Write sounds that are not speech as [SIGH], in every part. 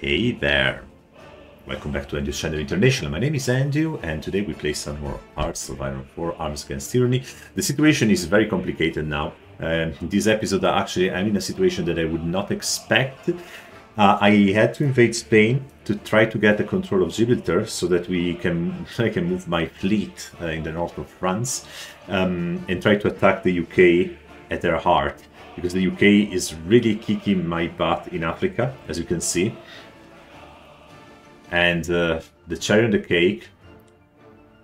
Hey there! Welcome back to Andrew's Channel International. My name is Andrew, and today we play some more Hearts of Iron 4 Arms Against Tyranny. The situation is very complicated now. Um, in this episode, actually, I'm in a situation that I would not expect. Uh, I had to invade Spain to try to get the control of Gibraltar so that we can [LAUGHS] I can move my fleet uh, in the north of France um, and try to attack the UK at their heart because the UK is really kicking my butt in Africa, as you can see. And uh, the cherry on the cake,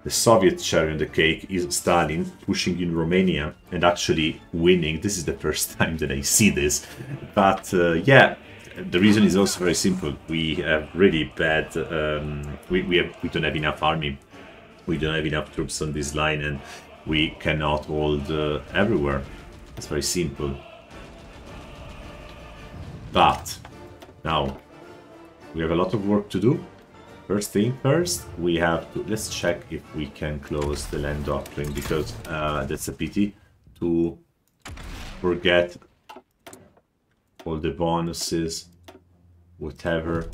the Soviet cherry on the cake, is Stalin pushing in Romania and actually winning. This is the first [LAUGHS] time that I see this. But uh, yeah, the reason is also very simple. We have really bad. Um, we we have we don't have enough army. We don't have enough troops on this line, and we cannot hold uh, everywhere. It's very simple. But now we have a lot of work to do. First thing first, we have to let's check if we can close the land doctrine because uh, that's a pity to forget all the bonuses, whatever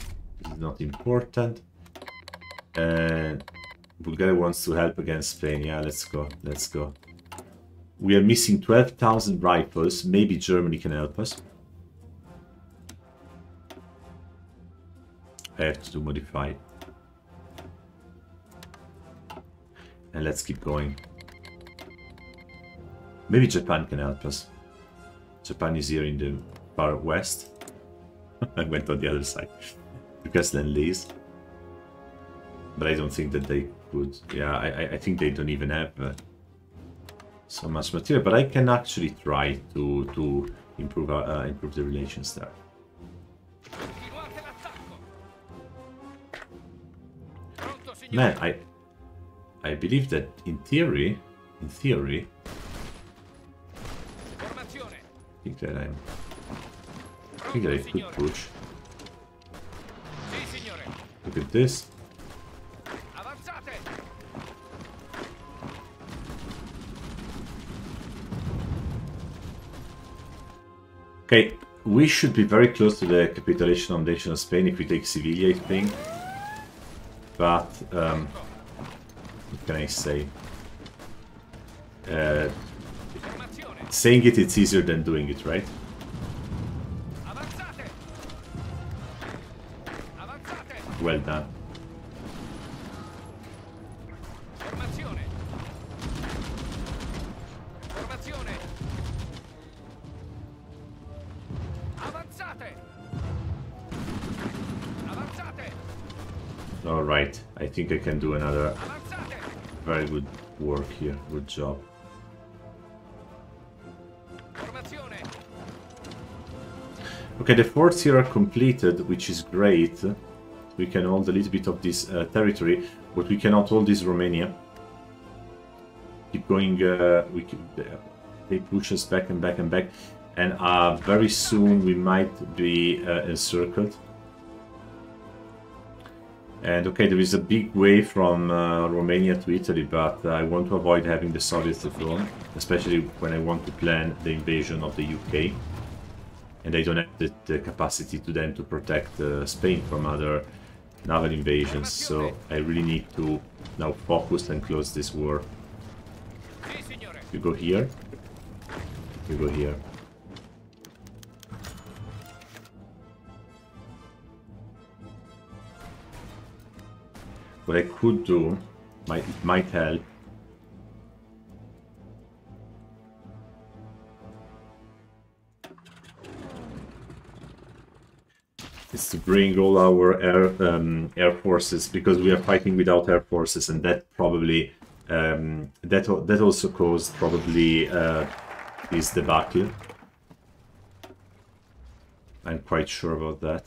is not important. And Bulgaria wants to help against Spain. Yeah, let's go. Let's go. We are missing 12,000 rifles. Maybe Germany can help us. I have to modify. And let's keep going. Maybe Japan can help us. Japan is here in the far west. [LAUGHS] I went on the other side. Because then lease. But I don't think that they could. Yeah, I, I think they don't even have uh, so much material. But I can actually try to to improve uh, improve the relations there. Man, I I believe that in theory, in theory, I think that I'm I think that I could push. Look at this. Okay, we should be very close to the capitulation of the nation of Spain if we take Sevilla, I think. But, um, can I say? Uh, saying it, it's easier than doing it, right? Well done. Alright, I think I can do another very good work here. Good job. Okay, the forts here are completed, which is great. We can hold a little bit of this uh, territory, but we cannot hold this Romania. Keep going, uh, we keep, they push us back and back and back, and uh, very soon we might be uh, encircled. And okay, there is a big way from uh, Romania to Italy, but I want to avoid having the Soviets alone, especially when I want to plan the invasion of the UK. And I don't have the, the capacity to then to protect uh, Spain from other naval invasions, so I really need to now focus and close this war. You go here, you go here. What I could do, might, might help, is to bring all our air um, air forces because we are fighting without air forces, and that probably um, that that also caused probably uh, this debacle. I'm quite sure about that.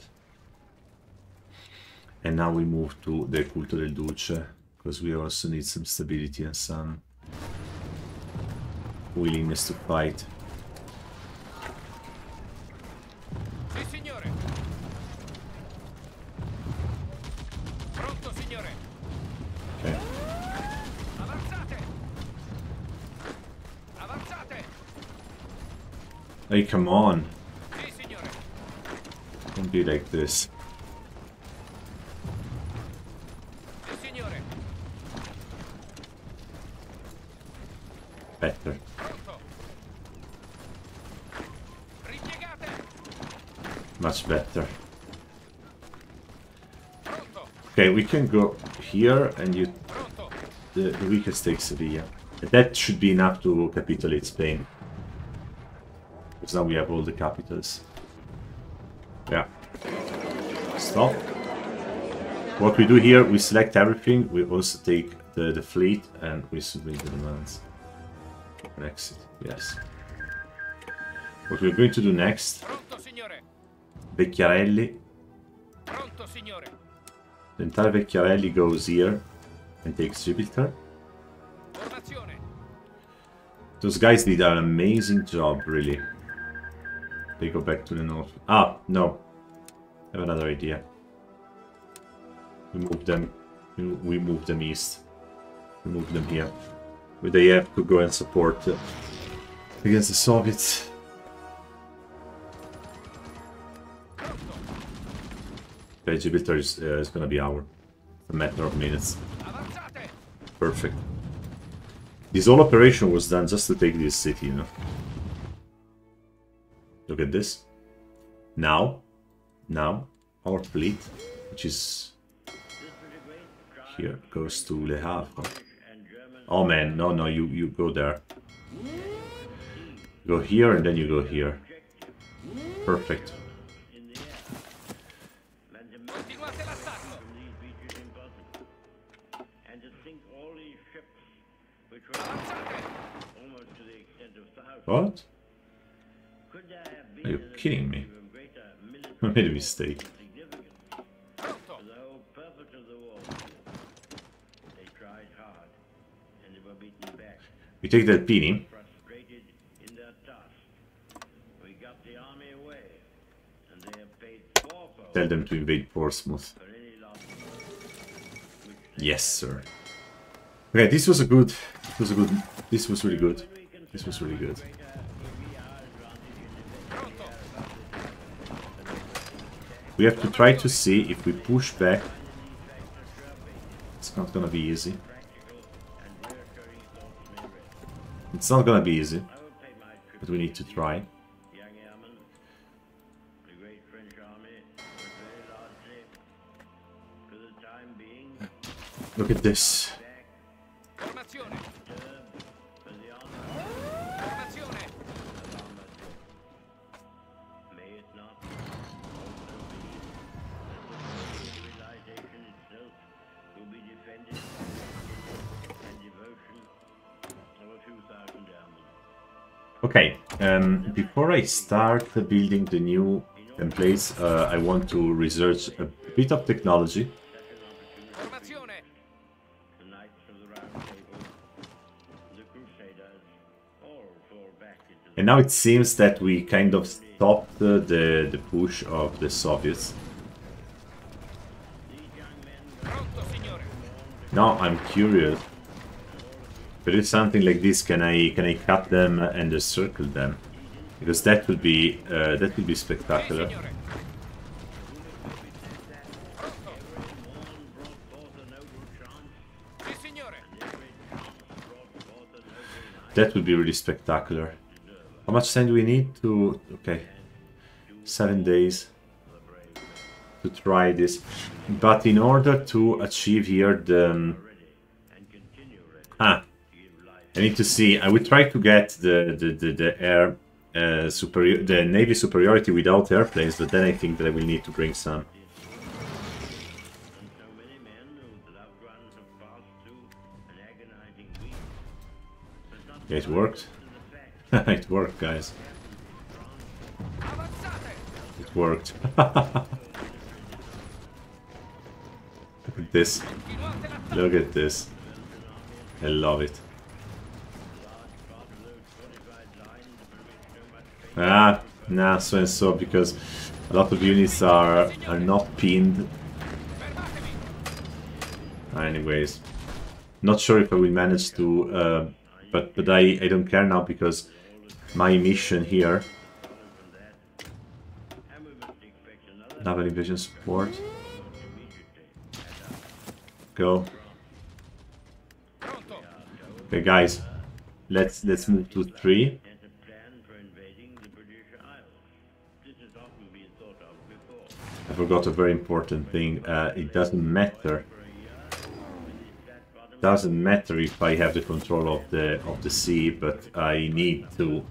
And now we move to the Culto del Duce, because we also need some stability and some willingness to fight. Okay. Hey, come on. Don't be like this. Better. Much better. Okay, we can go here and you the, the weakest take Sevilla. That should be enough to capitulate Spain. Because now we have all the capitals. Yeah. Stop. What we do here, we select everything, we also take the, the fleet and we submit the demands. Exit, yes. What we're going to do next, Vecchiarelli. Pronto, signore. The entire Vecchiarelli goes here and takes Gibraltar. Those guys did an amazing job, really. They go back to the north. Ah, no. I have another idea. We move them. We we move them east. We move them here. They have to go and support uh, against the Soviets. Okay, Gibraltar is, uh, is gonna be our. A matter of minutes. Perfect. This whole operation was done just to take this city, you know. Look at this. Now, now, our fleet, which is here, goes to Le Havre. Oh man, no, no, you, you go there. Go here and then you go here. Perfect. What? Are you kidding me? I [LAUGHS] made a mistake. significance Pronto. to the whole purpose of the war? They tried hard, and they were beaten back, We take that Pini. frustrated in their task. We got the army away, and they have paid fourfold Tell them to invade Portsmouth. Yes, sir. Okay, this was a good. This was a good. This was really good. This was really good. We have to try to see if we push back. It's not gonna be easy. It's not gonna be easy, but we need to try. Look at The Okay, um, before I start building the new templates, uh, I want to research a bit of technology. Formazione. The Knights of the Round Table, the Crusaders, all fall back into the And now it seems that we kind of stopped uh, the, the push of the Soviets. Now I'm curious. But if something like this, can I can I cut them and circle them? Because that would be uh, that would be spectacular. That would be really spectacular. How much time do we need to? Okay, seven days to try this. But in order to achieve here the um, I need to see. I will try to get the the the, the air uh, superior, the navy superiority without airplanes. But then I think that I will need to bring some. Yeah, it worked. [LAUGHS] it worked, guys. It worked. [LAUGHS] Look at this. Look at this. I love it. Ah, nah, so and so because a lot of units are are not pinned. Anyways, not sure if I will manage to, uh, but but I I don't care now because my mission here, naval invasion support. Go. Okay, guys, let's let's move to three. I forgot a very important thing. Uh, it doesn't matter. Doesn't matter if I have the control of the of the sea, but I need to.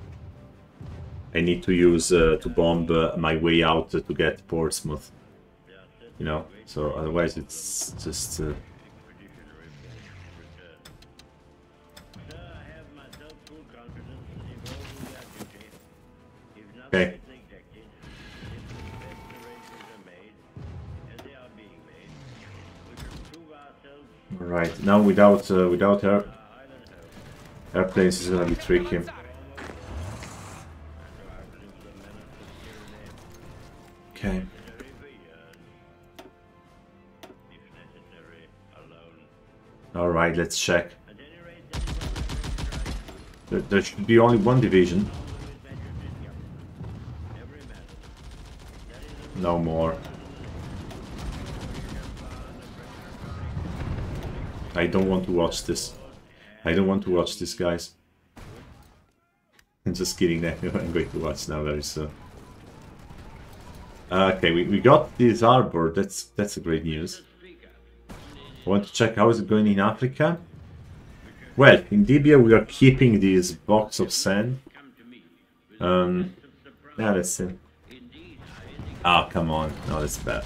I need to use uh, to bomb uh, my way out to get Portsmouth. You know, so otherwise it's just. Right now, without uh, without home. airplanes is gonna be tricky. Okay. For years, if necessary, alone. All right, let's check. There, there should be only one division, no more. I don't want to watch this. I don't want to watch this, guys. I'm just kidding. [LAUGHS] I'm going to watch now very soon. Okay, we, we got this harbor. That's that's a great news. I want to check how is it going in Africa. Well, in Libya we are keeping this box of sand. Um, yeah, let's see. Ah, come on. No, that's bad.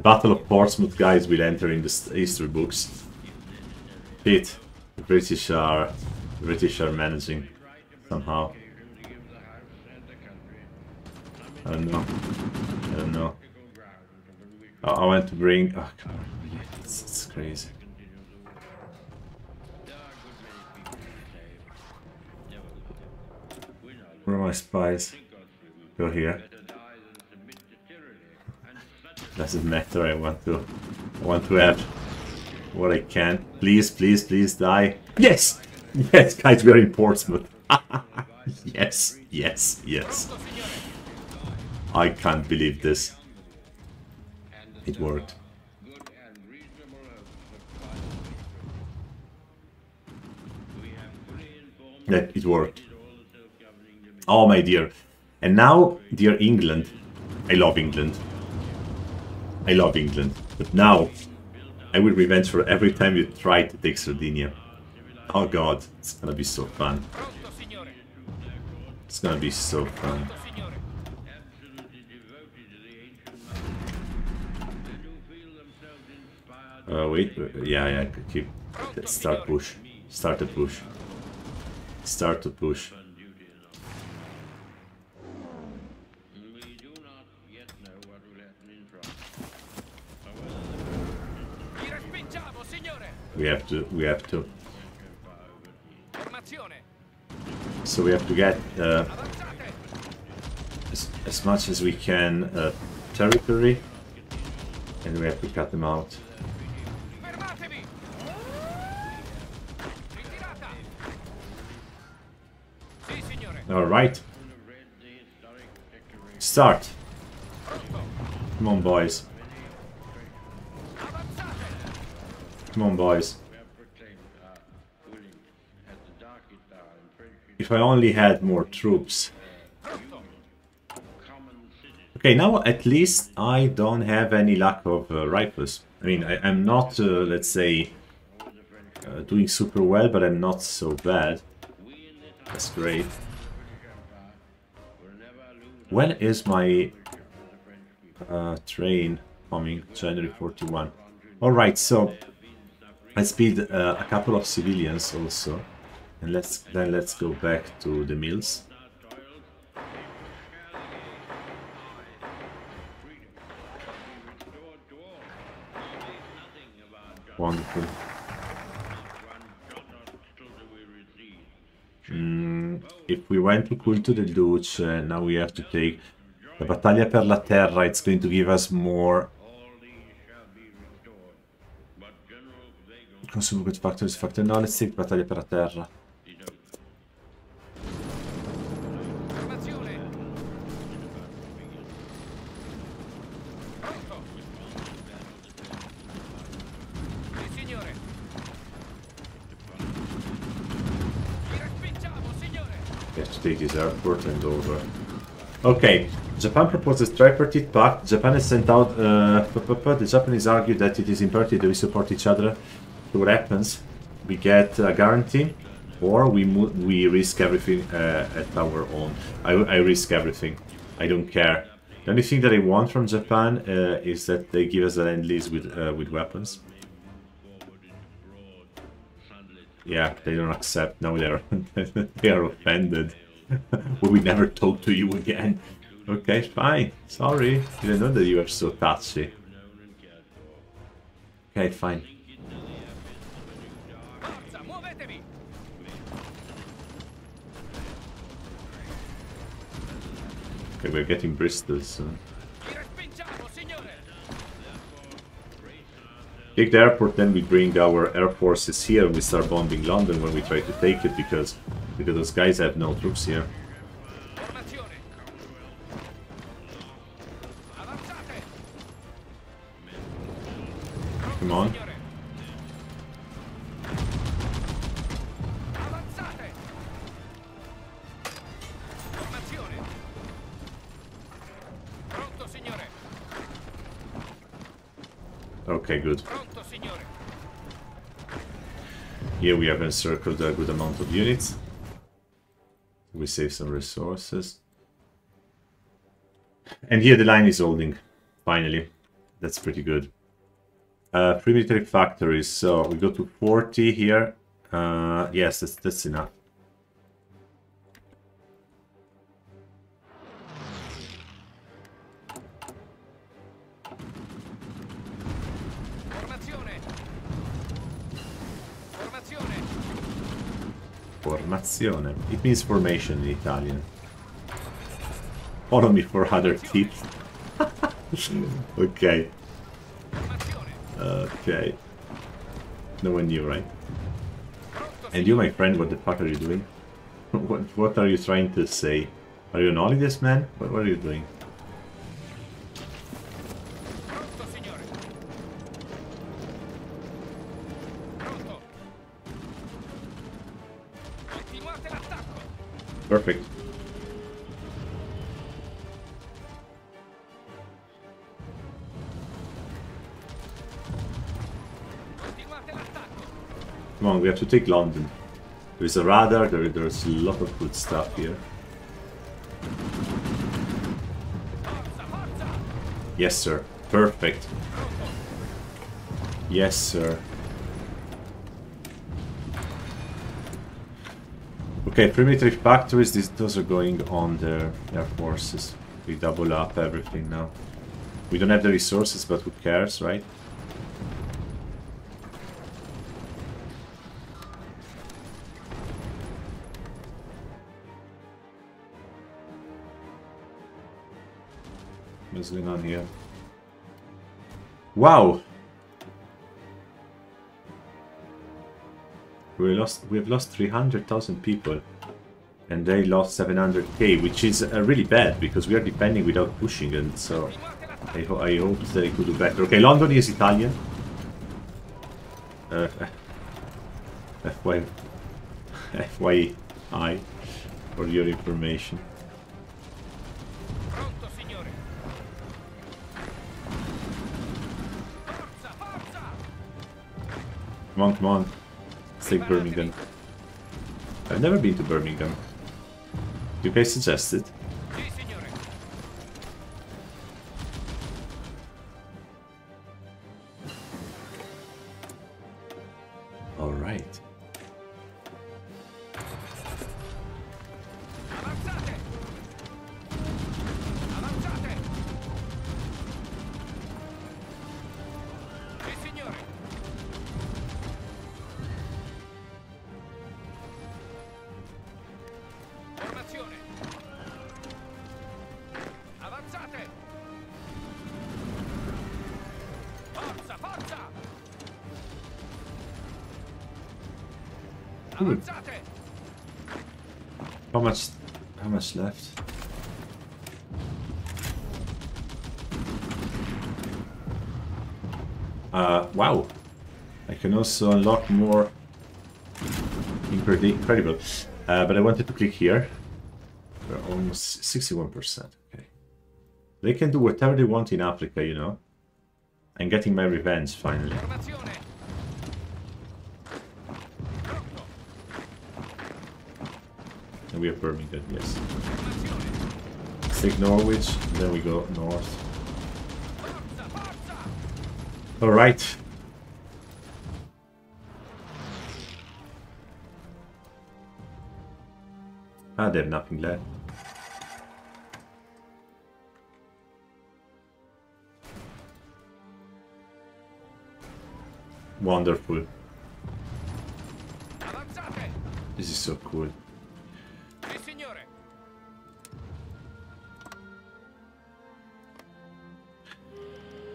The Battle of Portsmouth, guys, will enter in the history books. Shit. The British are... The British are managing. Somehow. I don't know. I don't know. I, I want to bring... Oh, really? It's, it's crazy. Where are my spies? Go here. Doesn't matter, I want to... I want to have what I can. Please, please, please die. Yes! [LAUGHS] Yes, guys, we are in Portsmouth. [LAUGHS] yes, yes, yes. I can't believe this. It worked. That it worked. Oh my dear. And now, dear England, I love England. I love England. But now, I will revenge for every time you try to take Sardinia. Oh god, it's gonna be so fun. It's gonna be so fun. Uh, wait, uh, yeah, yeah, keep. Start push. Start the push. Start to push. We have to, we have to. So we have to get uh, as, as much as we can uh, territory, and we have to cut them out. Fermatevi. Ritirata. Sì, signore. All right, start. Come on, boys. Come on, boys. If I only had more troops. Okay, now at least I don't have any lack of uh, rifles. I mean, I, I'm not, uh, let's say, uh, doing super well, but I'm not so bad. That's great. When is my uh, train coming? January 41. Alright, so I speed uh, a couple of civilians also. And let's then let's go back to the mills. Wonderful. Mm, if we went to Culto del Duce, uh, now we have to take the Battaglia per la Terra. It's going to give us more consumo good factories factory. No, let's take battaglia per terra. take this airport and over. Okay, Japan proposes tripartite pact. Japan has sent out... Uh, the Japanese argue that it is imperative that we support each other what happens? We get a guarantee, or we we risk everything uh, at our own. I, I risk everything. I don't care. The only thing that I want from Japan uh, is that they give us an end lease with uh, with weapons. Yeah, they don't accept. Now they're [LAUGHS] they are offended. [LAUGHS] we will never talk to you again. Okay, fine. Sorry. Didn't know that you were so touchy. Okay, fine. Okay, we're getting Bristol signore! Take the airport, then we bring our air forces here. and We start bombing London when we try to take it because because those guys have no troops here. Come on. Good. Here we have encircled a good amount of units. We save some resources. And here the line is holding, finally. That's pretty good. Uh, military factories, so we go to 40 here. Uh, yes, that's, that's enough. Formazione. It means formation in Italian. Follow me for other tips. [LAUGHS] okay, okay. No one knew, right? And you, my friend, what the fuck are you doing? [LAUGHS] what, what are you trying to say? Are you an holidays man? What, what are you doing? Perfect. Come on, we have to take London. There's a radar, there, there's a lot of good stuff here. Yes, sir. Perfect. Yes, sir. Okay, primitive factories, these, those are going on the air forces. We double up everything now. We don't have the resources, but who cares, right? What's going on here? Wow! We lost. We have lost 300,000 people, and they lost 700k, which is uh, really bad because we are defending without pushing, and so I, ho I hope they could do better. Okay, London is Italian. Uh, FY, [LAUGHS] FYI, for your information. Pronto, signore! Forza, forza! Come on, come on. Take Birmingham. I've never been to Birmingham. You guys suggested. Avanzate! How much? How much left? Uh, wow. I can also unlock more incredible. Uh, but I wanted to click here We're almost 61%. Okay. They can do whatever they want in Africa, you know. I'm getting my revenge finally. Formazione. Pronto. And we are Birmingham, yes. Take Norwich, then we go north. Alright. Ah, they have nothing left. Wonderful. This is so cool.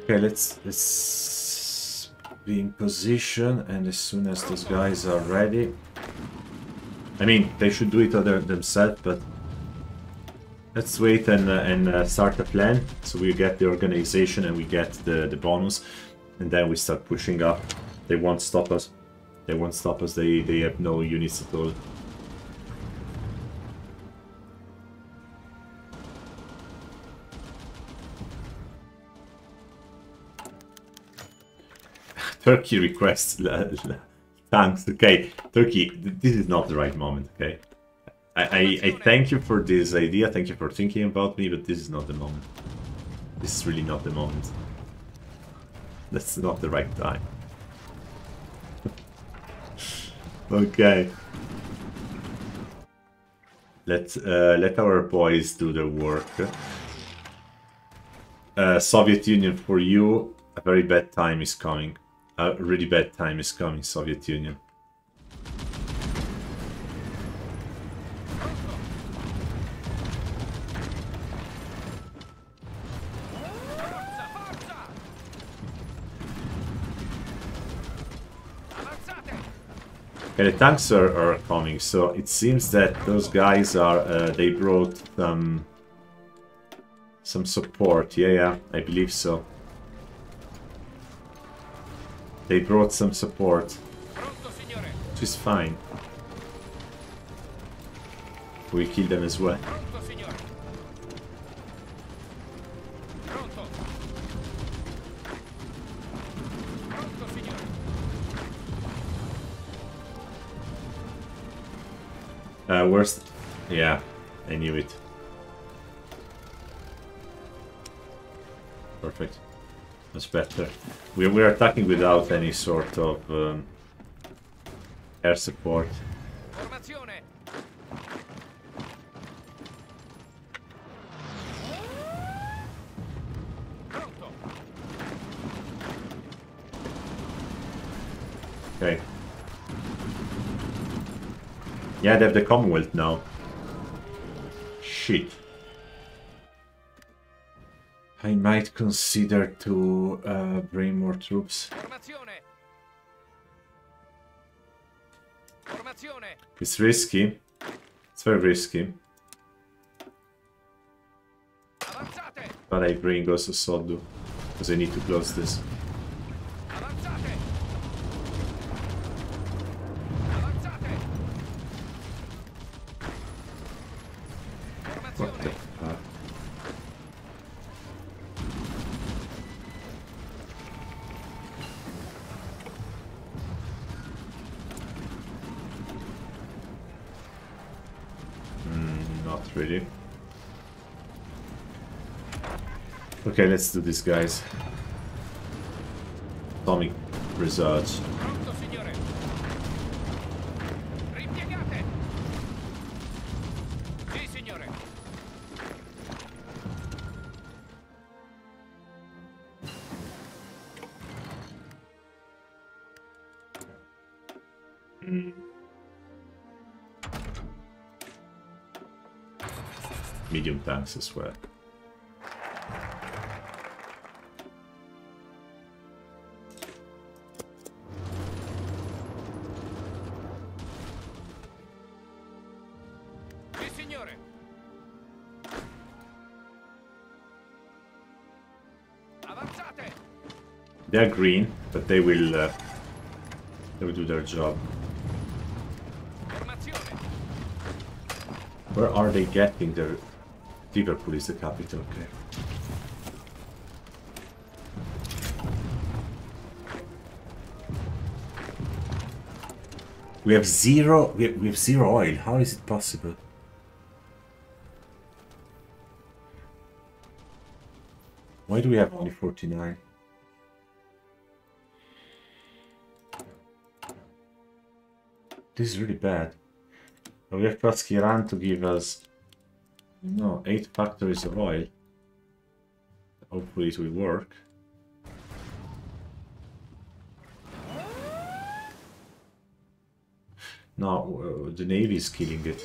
Okay, let's let's be in position, and as soon as those guys are ready, I mean they should do it other themselves, but let's wait and uh, and uh, start a plan so we get the organization and we get the the bonus, and then we start pushing up. They won't stop us. They won't stop us. They they have no units at all. Turkey requests thanks. Okay, Turkey, this is not the right moment. Okay, I, I I thank you for this idea. Thank you for thinking about me, but this is not the moment. This is really not the moment. That's not the right time. [LAUGHS] okay. Let uh, let our boys do the work. Uh, Soviet Union, for you, a very bad time is coming. A really bad time is coming, Soviet Union. Okay, the tanks are, are coming, so it seems that those guys are, uh, they brought some, some support. Yeah, yeah, I believe so. They brought some support, which is fine. We kill them as well. Pronto, signore. Pronto. Pronto, signore. Uh, worst. Yeah, I knew it. Perfect. That's better. We we're attacking without any sort of um, air support. Okay. Yeah, they have the Commonwealth now. Shit. I might consider to uh, bring more troops. It's risky. It's very risky. Avanzate. But I bring also Soddu. Because I need to close this. Really. Okay, let's do this, guys. Atomic research. Medium tanks as well. Sì, signore. Avanzate. They're green, but they will uh, they will do their job. Where are they getting their... Liverpool is the capital, okay. We have zero... We have, we have zero oil. How is it possible? Why do we have only 49? This is really bad. We have asked Iran to give us no eight factories of oil. Hopefully it will work. No, uh, the navy is killing it.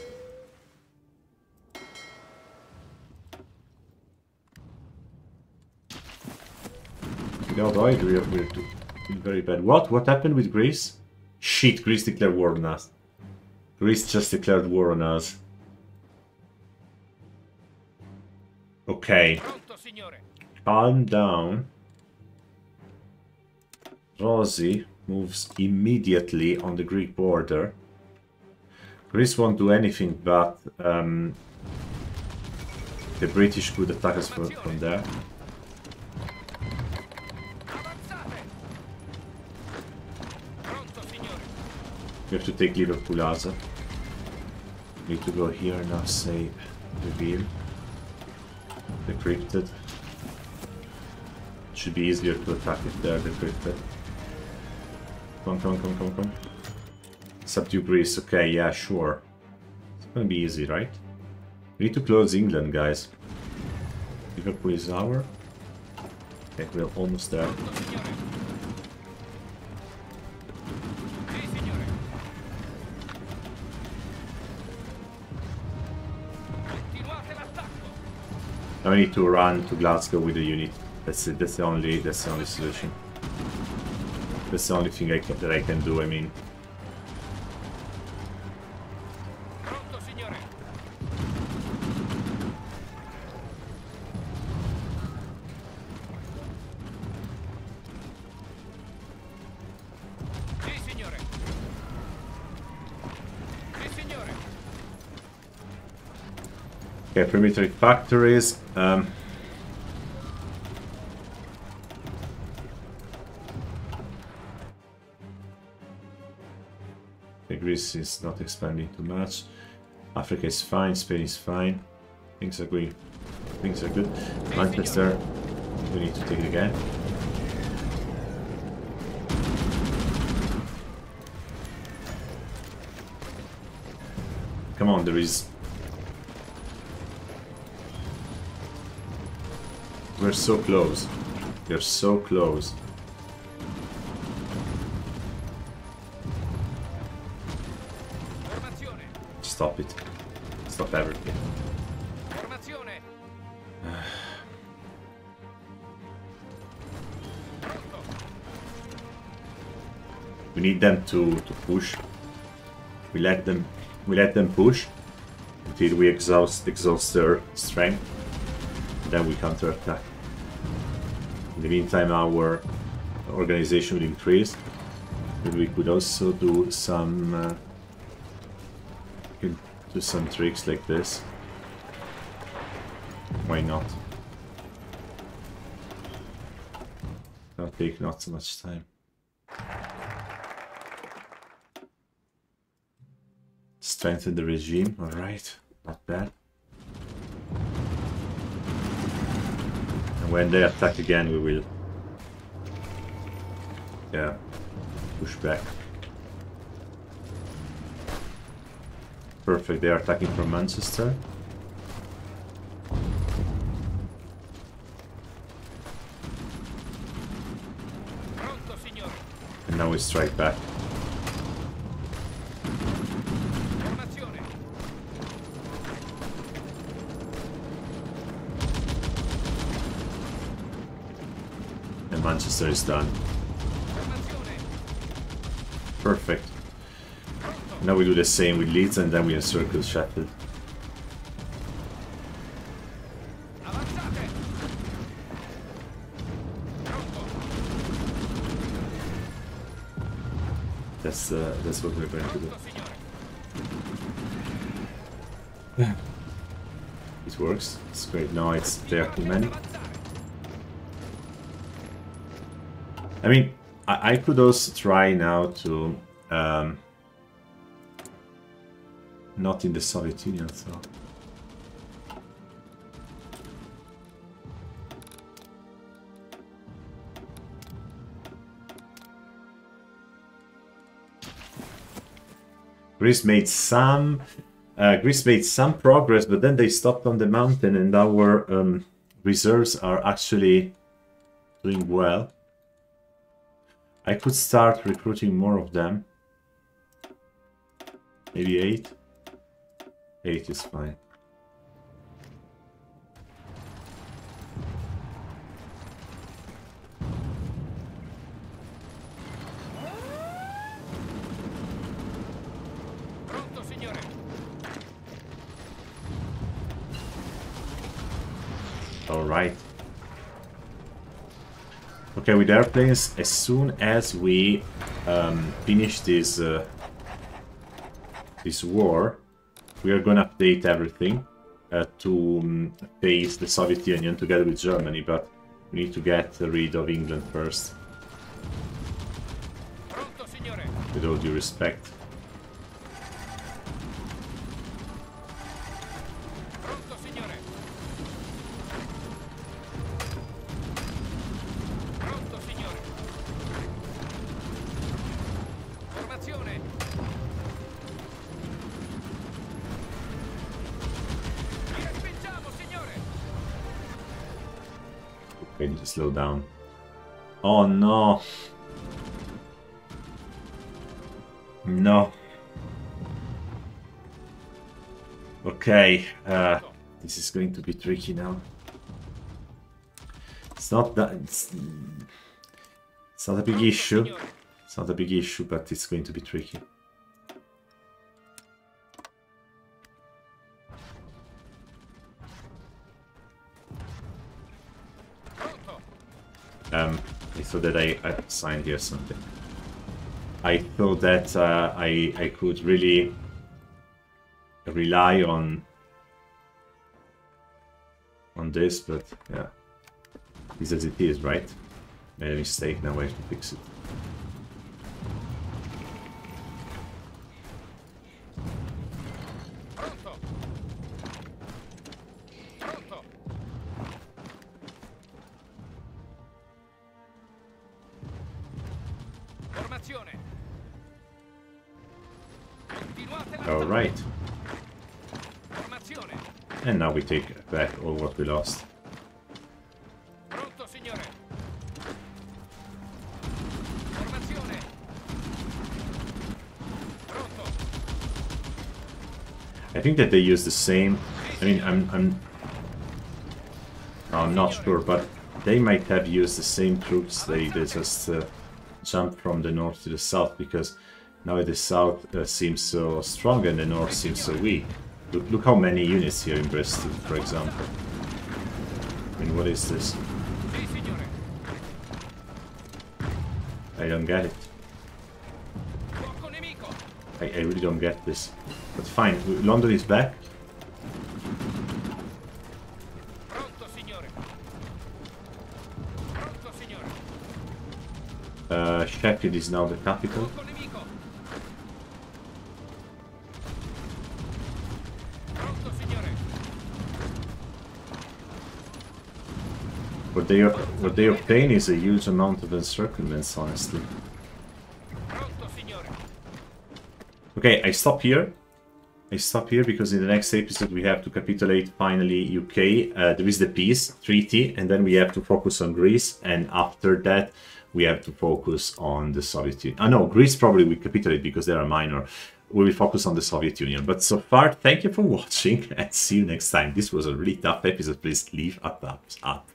Without oil, we're doing very bad. What? What happened with Greece? Shit, Greece declared war on us. Greece just declared war on us. Okay, calm down. Rosie moves immediately on the Greek border. Greece won't do anything, but um, the British could attack us from, from there. We have to take Liverpool Asa. Need to go here now, say reveal. Decrypted. Should be easier to attack if they're decrypted. Come come come come come. Subdue Greece, okay, yeah, sure. It's gonna be easy, right? We need to close England, guys. Liverpool is our. Okay, we're almost there. We need to run to Glasgow with the unit. That's it. That's the only. That's the only solution. That's the only thing I can, that I can do. I mean, okay, perimeter factories. Um, Greece is not expanding too much. Africa is fine. Spain is fine. Things are going. Things are good. Manchester. We need to take it again. Come on, there is We're so close. We're so close. Stop it. Stop everything. [SIGHS] We need them to, to push. We let them we let them push until we exhaust exhaust their strength. Then we counterattack. In the meantime our organization will increase. We could also do some uh, do some tricks like this. Why not? That'll take not so much time. Strengthen the regime, alright. Not bad. When they attack again, we will... Yeah, push back. Perfect, they are attacking from Manchester. And now we strike back. Formazione. Is done. Perfect. Now we do the same with Leeds and then we encircle Sheffield. That's uh, that's what we're going to do. It works. It's great. No, it's there too many. Avanzare. I mean, I, I could also try now to um, not in the Soviet Union, so Greece made some uh, Greece made some progress, but then they stopped on the mountain, and our um, reserves are actually doing well. I could start recruiting more of them. Maybe eight. Eight is fine. Okay, with airplanes, as soon as we um, finish this uh, this war, we are gonna update everything uh, to um, face the Soviet Union together with Germany, but we need to get rid of England first, with all due respect. Slow down. Oh no! No. Okay, uh, this is going to be tricky now. It's not that it's, it's not a big issue. It's not a big issue, but it's going to be tricky. Thought that I, I signed here something. I thought that uh, I I could really rely on on this, but yeah, it's as it is, right? Made a mistake. Now I have to fix it. We lost. Pronto, signore. Formazione. Pronto. I think that they use the same. I mean, I'm I'm I'm not sure, but they might have used the same troops. They they just uh, jumped from the north to the south because now the south uh, seems so strong and the north seems so weak. Look, look how many units here in Bristol, for example. I mean, what is this? I don't get it. I, I really don't get this. But fine, London is back. Uh, Sheffield is now the capital. They what they obtain is a huge amount of encirclements, honestly. Okay, I stop here. I stop here because in the next episode we have to capitulate finally UK. Uh, there is the peace treaty, and then we have to focus on Greece, and after that we have to focus on the Soviet Union. Ah, no, Greece probably will capitulate because they are minor. We will focus on the Soviet Union. But so far, thank you for [LAUGHS] watching, and see you next time. This was a really tough episode. Please leave a thumbs up.